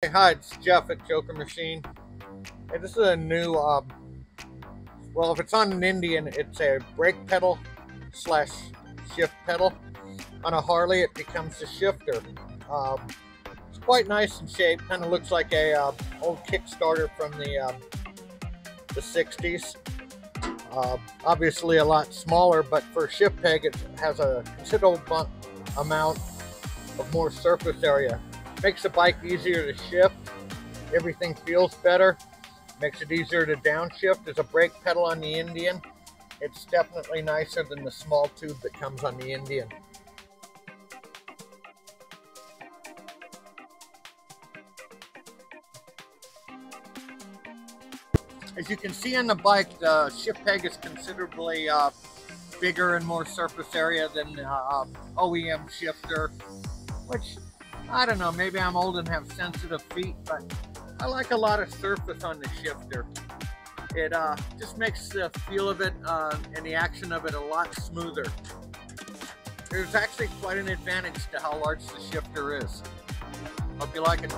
Hey, hi, it's Jeff at Joker Machine. Hey, this is a new, um, well, if it's on an Indian, it's a brake pedal slash shift pedal. On a Harley, it becomes a shifter. Um, it's quite nice in shape, kind of looks like a uh, old Kickstarter from the, uh, the 60s. Uh, obviously a lot smaller, but for shift peg, it has a considerable amount of more surface area Makes the bike easier to shift. Everything feels better. Makes it easier to downshift. There's a brake pedal on the Indian. It's definitely nicer than the small tube that comes on the Indian. As you can see on the bike, the shift peg is considerably uh, bigger and more surface area than the uh, OEM shifter, which I don't know, maybe I'm old and have sensitive feet, but I like a lot of surface on the shifter. It uh, just makes the feel of it uh, and the action of it a lot smoother. There's actually quite an advantage to how large the shifter is. Hope you like it.